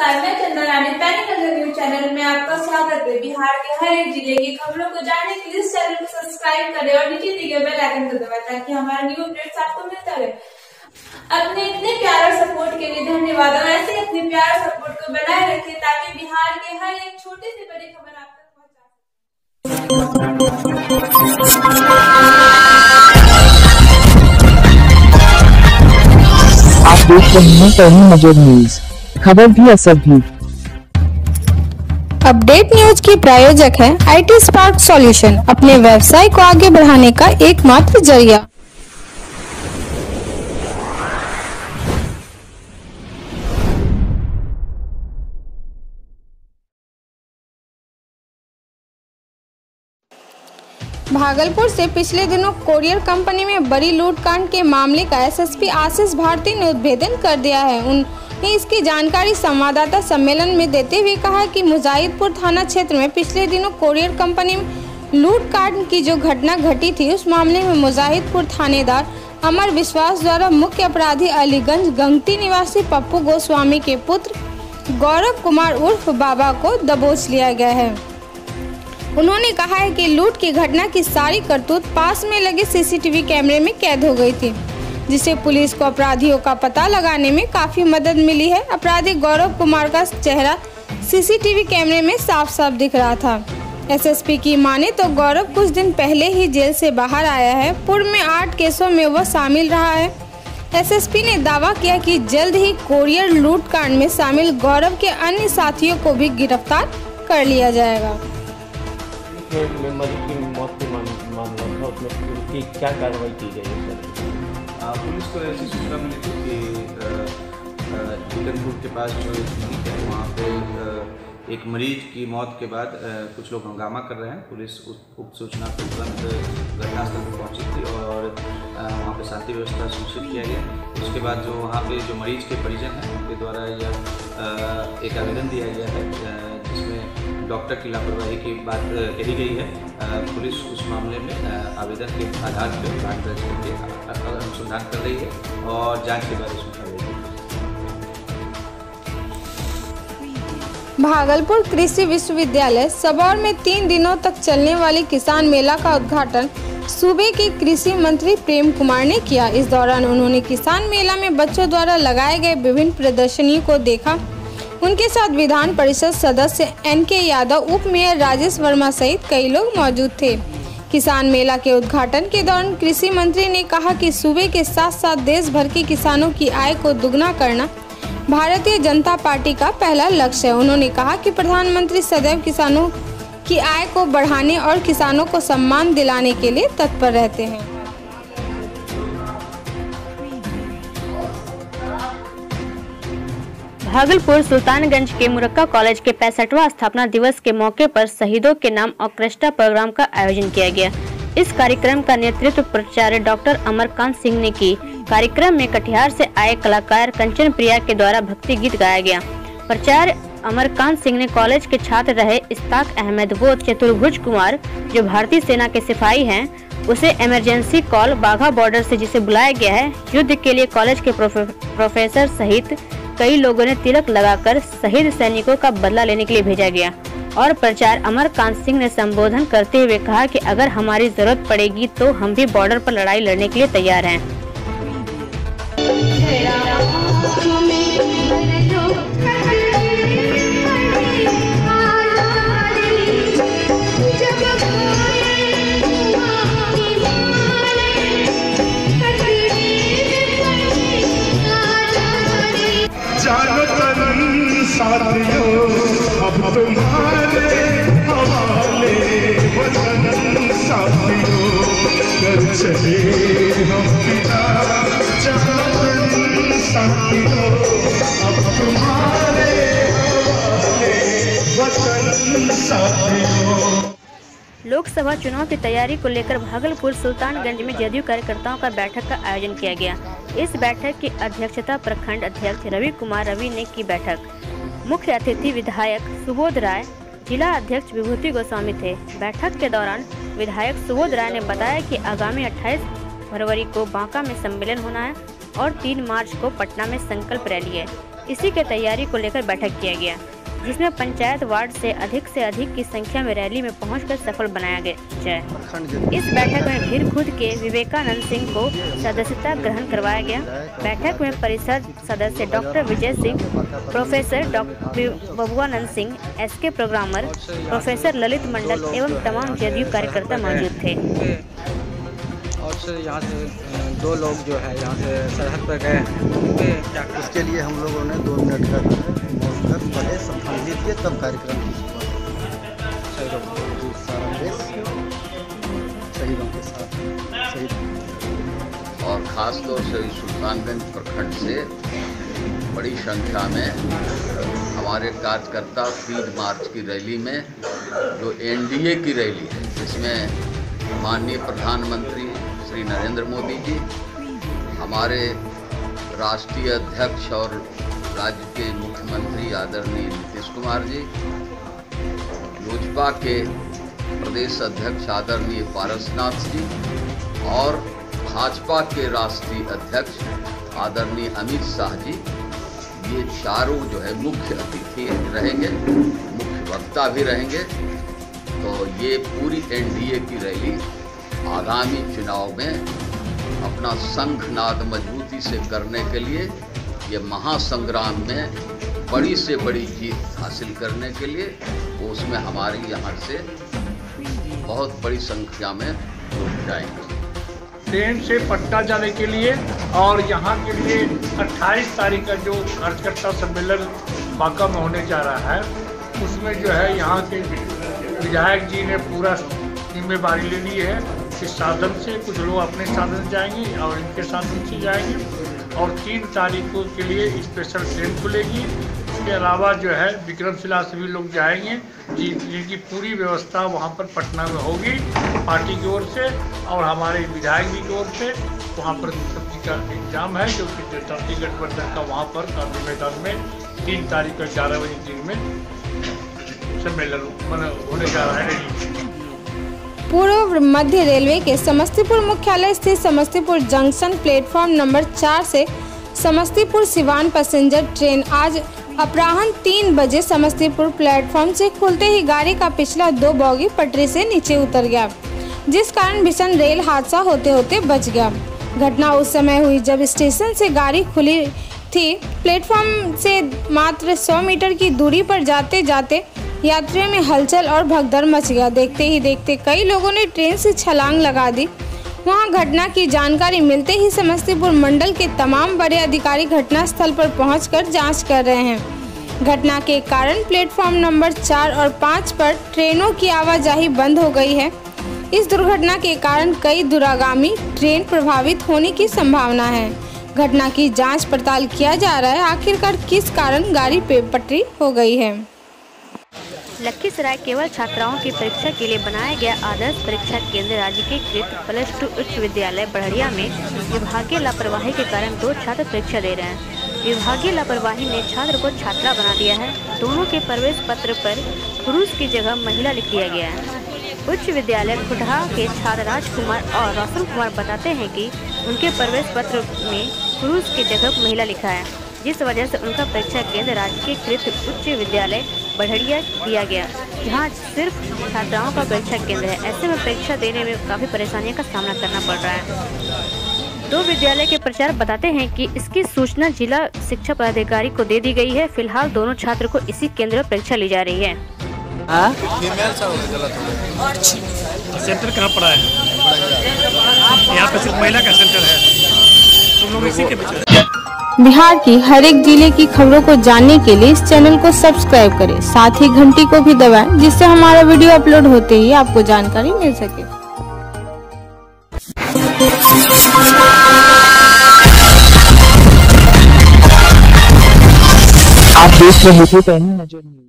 नमस्कार, मैं चैनल में आपका स्वागत है। बिहार के हर एक ज़िले की खबरों को जानने के लिए चैनल को सब्सक्राइब करें और नीचे दिए गए बेल आइकन को दबाएँ ताकि हमारा न्यू अपडेट्स आपको मिलता रहे। अपने इतने प्यार सपोर्ट के लिए धन्यवाद और ऐसे अपने प्यार सपोर्ट को बनाए रखें ताकि बिहार के हर एक छोटी से बड़ी खबर आप तक पहुँचा आप देख रहे हैं टर्नी नज़र न्यूज़। खबर भी असर भी अपडेट न्यूज़ की प्रायोजक है आईटी स्पार्क सॉल्यूशन अपने व्यवसाय को आगे बढ़ाने का एकमात्र ज़रिया। भागलपुर से पिछले दिनों कोरियर कंपनी में बड़ी लूटकांड के मामले का एसएसपी आशीष भारती ने उद्भेदन कर दिया है। उन्होंने इसकी जानकारी संवाददाता सम्मेलन में देते हुए कहा कि मुजाहिदपुर थाना क्षेत्र में पिछले दिनों कोरियर कंपनी में लूटकांड की जो घटना घटी थी, उस मामले में मुजाहिदपुर थानेदार अमर विश्वास द्वारा मुख्य अपराधी अलीगंज गंगती निवासी पप्पू गोस्वामी के पुत्र गौरव कुमार उर्फ़ बाबा को दबोच लिया गया है। उन्होंने कहा है कि लूट की घटना की सारी करतूत पास में लगे सीसीटीवी कैमरे में कैद हो गई थी। जिससे पुलिस को अपराधियों का पता लगाने में काफ़ी मदद मिली है। अपराधी गौरव कुमार का चेहरा सीसीटीवी कैमरे में साफ़ साफ़ दिख रहा था। एसएसपी की माने तो गौरव कुछ दिन पहले ही जेल से बाहर आया है। पूर्व में आठ केसों में वह शामिल रहा है। एसएसपी ने दावा किया कि जल्द ही कोरियर लूट कांड में शामिल गौरव के अन्य साथियों को भी गिरफ़्तार कर लिया जाएगा। की मौत के मामला था, उसमें क्या कार्रवाई की गई है? पुलिस को ऐसी सूचना मिली थी कि चिकनपुर के पास जो एक क्लिनिक है, वहाँ पे एक मरीज़ की मौत के बाद कुछ लोग हंगामा कर रहे हैं। पुलिस उप सूचना पर तुरंत घटनास्थल पर पहुँची थी और वहाँ पे शांति व्यवस्था सुनिश्चित किया गया उसके बाद जो वहाँ पे जो मरीज़ के परिजन हैं, उनके द्वारा यह एक आवेदन दिया गया है डॉक्टर की लापरवाही की बात कही गई है। पुलिस उस मामले में आवेदन के आधार पर मामला दर्ज करके अनुसंधान कर रही है और जाँच के कार्रवाई की भागलपुर कृषि विश्वविद्यालय सबौर में तीन दिनों तक चलने वाले किसान मेला का उद्घाटन सूबे के कृषि मंत्री प्रेम कुमार ने किया। इस दौरान उन्होंने किसान मेला में बच्चों द्वारा लगाए गए विभिन्न प्रदर्शनियों को देखा। उनके साथ विधान परिषद सदस्य एन के यादव, उप मेयर राजेश वर्मा सहित कई लोग मौजूद थे। किसान मेला के उद्घाटन के दौरान कृषि मंत्री ने कहा कि सूबे के साथ साथ देश भर के किसानों की आय को दुगना करना भारतीय जनता पार्टी का पहला लक्ष्य है। उन्होंने कहा कि प्रधानमंत्री सदैव किसानों की आय को बढ़ाने और किसानों को सम्मान दिलाने के लिए तत्पर रहते हैं। भागलपुर सुल्तानगंज के मुरक्का कॉलेज के पैंसठवां स्थापना दिवस के मौके पर शहीदों के नाम ऑर्केस्ट्रा प्रोग्राम का आयोजन किया गया। इस कार्यक्रम का नेतृत्व प्राचार्य डॉक्टर अमरकांत सिंह ने की। कार्यक्रम में कटिहार से आए कलाकार कंचन प्रिया के द्वारा भक्ति गीत गाया गया। प्राचार्य अमरकांत सिंह ने कॉलेज के छात्र रहे इस्ताक अहमद व चतुर्भुज कुमार जो भारतीय सेना के सिपाही हैं उसे इमरजेंसी कॉल बाघा बॉर्डर से जिसे बुलाया गया है युद्ध के लिए कॉलेज के प्रोफे, प्रोफेसर सहित कई लोगों ने तिलक लगाकर शहीद सैनिकों का बदला लेने के लिए भेजा गया। और प्रचार अमरकांत सिंह ने संबोधन करते हुए कहा कि अगर हमारी ज़रूरत पड़ेगी तो हम भी बॉर्डर पर लड़ाई लड़ने के लिए तैयार हैं। लोकसभा चुनाव की तैयारी को लेकर भागलपुर सुल्तानगंज में जदयू कार्यकर्ताओं का बैठक का आयोजन किया गया। इस बैठक की अध्यक्षता प्रखंड अध्यक्ष रवि कुमार रवि ने की बैठक। मुख्य अतिथि विधायक सुबोध राय, जिला अध्यक्ष विभूति गोस्वामी थे। बैठक के दौरान विधायक सुबोध राय ने बताया कि आगामी 28 फरवरी को बांका में सम्मेलन होना है और 3 मार्च को पटना में संकल्प रैली है। इसी के तैयारी को लेकर बैठक किया गया। जिसमें पंचायत वार्ड से अधिक से अधिक की संख्या में रैली में पहुंचकर सफल बनाया गया। जाए इस बैठक में भीड़ खुद के विवेकानंद सिंह को सदस्यता ग्रहण करवाया गया। बैठक में परिषद सदस्य doctor Vijay Singh professor doctor Babuanand Singh S K programmer professor Lalit Mandal एवं तमाम जदयू कार्यकर्ता मौजूद थे। और सर यहाँ से दो लोग जो है यहाँ से सरहद पर गए। हैं उनके क्या उसके लिए हम लोगों ने दो मिनट का कर पहले श्रद्धांजलि दिए तब कार्यक्रम की शुरुआत। शहीदों को साथ शहीद और ख़ास तौर से सुल्तानगंज प्रखंड से बड़ी संख्या में हमारे कार्यकर्ता फ़ील्ड मार्च की रैली में, जो एनडीए की रैली है, जिसमें माननीय प्रधानमंत्री श्री नरेंद्र मोदी जी, हमारे राष्ट्रीय अध्यक्ष और राज्य के मुख्यमंत्री आदरणीय नीतीश कुमार जी, लोजपा के प्रदेश अध्यक्ष आदरणीय पारसनाथ जी और भाजपा के राष्ट्रीय अध्यक्ष आदरणीय अमित शाह जी, ये चारों जो है मुख्य अतिथि रहेंगे, मुख्य वक्ता भी रहेंगे। तो ये पूरी एनडीए की रैली आगामी चुनाव में अपना संघनाद मजबूती से करने के लिए ये महासंग्राम में बड़ी से बड़ी जीत हासिल करने के लिए उसमें हमारे यहाँ से बहुत बड़ी संख्या में लोग जाएँगे। ट्रेन से पटना जाने के लिए और यहाँ के लिए 28 तारीख का जो कार्यकर्ता सम्मेलन बांका में होने जा रहा है, उसमें जो है यहाँ के विधायक जी ने पूरा जिम्मेवारी ले ली है इस साधन से कुछ लोग अपने साधन जाएँगे और इनके साधन से जाएँगे। और तीन तारीखों के लिए स्पेशल ट्रेन खुलेगी। इसके अलावा जो है, विक्रमशिला से भी लोग जाएँगे। जी जिनकी पूरी व्यवस्था वहाँ पर पटना में होगी, पार्टी की ओर से और हमारे विधायक जी की ओर से। वहाँ पर सब्ज़ी का इंतज़ाम है, जो कि गठबंधन का वहाँ पर गांधी मैदान में तीन तारीख को ग्यारह बजे दिन में सम्मेलन होने जा रहा है। पूर्व मध्य रेलवे के समस्तीपुर मुख्यालय स्थित समस्तीपुर जंक्शन प्लेटफॉर्म नंबर चार से समस्तीपुर सिवान पैसेंजर ट्रेन आज अपराह्न तीन बजे समस्तीपुर प्लेटफॉर्म से खुलते ही गाड़ी का पिछला दो बॉगी पटरी से नीचे उतर गया, जिस कारण भीषण रेल हादसा होते होते बच गया। घटना उस समय हुई जब स्टेशन से गाड़ी खुली थी। प्लेटफॉर्म से मात्र 100 मीटर की दूरी पर जाते जाते यात्रियों में हलचल और भगदड़ मच गया। देखते ही देखते कई लोगों ने ट्रेन से छलांग लगा दी। वहाँ घटना की जानकारी मिलते ही समस्तीपुर मंडल के तमाम बड़े अधिकारी घटनास्थल पर पहुंचकर जाँच कर रहे हैं। घटना के कारण प्लेटफॉर्म नंबर चार और पाँच पर ट्रेनों की आवाजाही बंद हो गई है। इस दुर्घटना के कारण कई दूरागामी ट्रेन प्रभावित होने की संभावना है। घटना की जाँच पड़ताल किया जा रहा है। आखिरकार किस कारण गाड़ी पे पटरी हो गई है? लखीसराय केवल छात्राओं की परीक्षा के लिए बनाया गया आदर्श परीक्षा केंद्र राज्य के कृत प्लस टू उच्च विद्यालय बढ़िया में विभागीय लापरवाही के कारण दो छात्र परीक्षा दे रहे हैं। विभागीय लापरवाही ने छात्र को छात्रा बना दिया है। दोनों के प्रवेश पत्र पर पुरुष की जगह महिला लिख दिया गया है। उच्च विद्यालय खुटहा के छात्र राजकुमार और रोशन कुमार बताते हैं कि उनके प्रवेश पत्र में पुरुष की जगह महिला लिखा है। जिस वजह से उनका परीक्षा केंद्र राज्य के कृत उच्च विद्यालय बढ़िया दिया गया। जहाँ सिर्फ़ छात्राओं का परीक्षा केंद्र है ऐसे में परीक्षा देने में काफ़ी परेशानियों का सामना करना पड़ रहा है। दो विद्यालय के प्रचारक बताते हैं कि इसकी सूचना जिला शिक्षा पदाधिकारी को दे दी गई है। फ़िलहाल दोनों छात्र को इसी केंद्र में परीक्षा ली जा रही है। सेंटर कहाँ पड़ा है? यहाँ पे सिर्फ़ महिला का सेंटर है। तुम लोग इसी के पीछे बिहार की हर एक ज़िले की खबरों को जानने के लिए इस चैनल को सब्सक्राइब करें। साथ ही घंटी को भी दबाएँ, जिससे हमारा वीडियो अपलोड होते ही आपको जानकारी मिल सके। आप देख रहे हैं